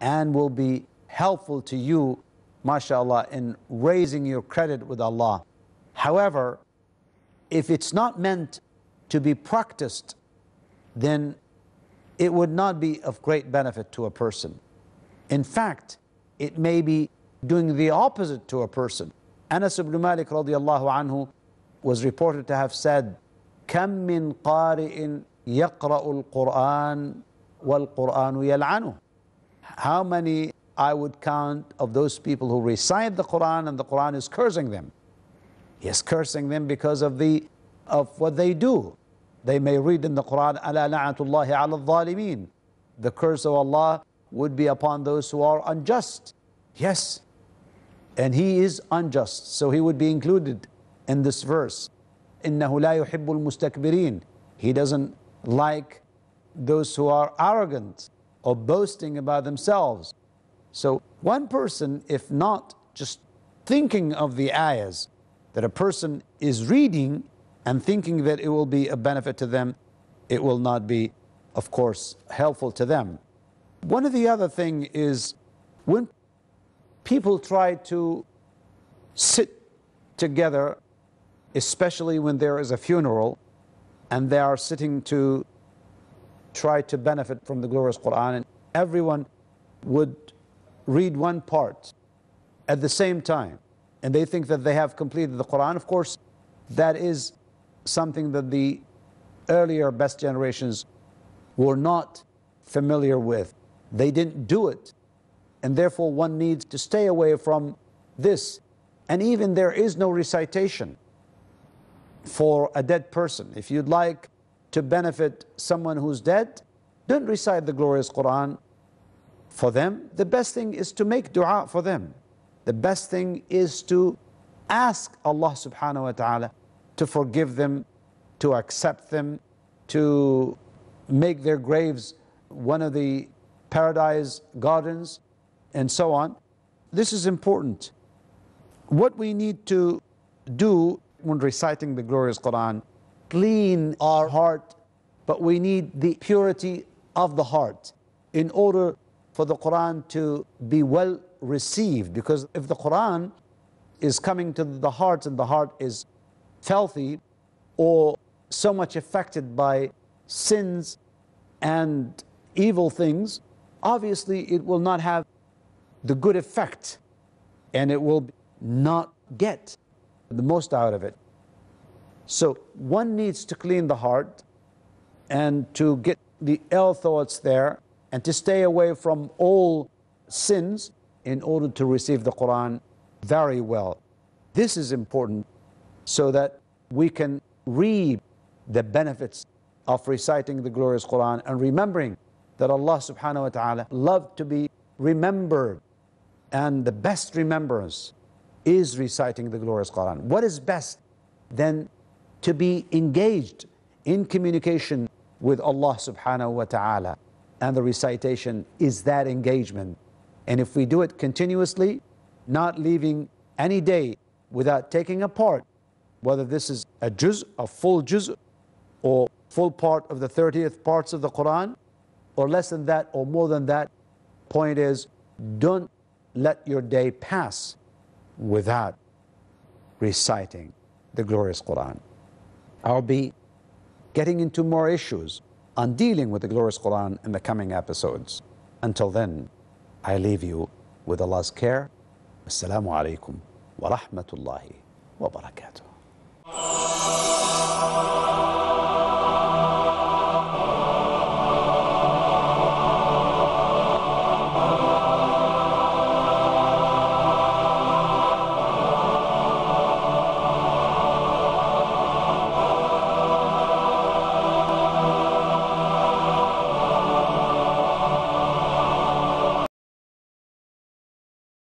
and will be helpful to you, mashallah, in raising your credit with Allah. However, if it's not meant to be practiced, then it would not be of great benefit to a person. In fact, it may be doing the opposite to a person. Anas ibn Malik radiallahu anhu was reported to have said, كم من قارئ يقرأ القرآن والقرآن يلعنه How many I would count of those people who recite the Quran and the Quran is cursing them. He is cursing them because of the of what they do. They may read in the Quran, أَلَا لَعَةُ اللَّهِ عَلَى الظَّالِمِينَ The curse of Allah would be upon those who are unjust. Yes. And he is unjust, so he would be included in this verse. إِنَّهُ لَا يُحِبُّ الْمُسْتَكْبِرِينَ He doesn't like those who are arrogant or boasting about themselves. So one person, if not just thinking of the ayahs that a person is reading and thinking that it will be a benefit to them, it will not be, of course, helpful to them. One of the other thing is when people try to sit together, especially when there is a funeral, and they are sitting to try to benefit from the glorious Quran, and everyone would read one part at the same time, and they think that they have completed the Quran. Of course, that is something that the earlier best generations were not familiar with. They didn't do it. And therefore, one needs to stay away from this. And even there is no recitation for a dead person. If you'd like to benefit someone who's dead, don't recite the glorious Quran for them. The best thing is to make dua for them. The best thing is to ask Allah subhanahu wa ta'ala to forgive them, to accept them, to make their graves one of the paradise gardens, and so on. This is important. What we need to do when reciting the glorious Quran, clean our heart, but we need the purity of the heart in order for the Quran to be well received. Because if the Quran is coming to the heart and the heart is filthy or so much affected by sins and evil things, obviously it will not have the good effect and it will not get the most out of it. So one needs to clean the heart and to get the ill thoughts there and to stay away from all sins in order to receive the Quran very well. This is important so that we can reap the benefits of reciting the glorious Quran and remembering that Allah subhanahu wa ta'ala loved to be remembered. And the best remembrance is reciting the glorious Quran. What is best than to be engaged in communication with Allah subhanahu wa ta'ala? And the recitation is that engagement. And if we do it continuously, not leaving any day without taking a part whether this is a juz, a full juz, or full part of the 30th parts of the Quran, or less than that, or more than that. Point is, don't let your day pass without reciting the glorious Quran. I'll be getting into more issues on dealing with the glorious Quran in the coming episodes. Until then, I leave you with Allah's care. Assalamu alaikum wa rahmatullahi wa barakatuh.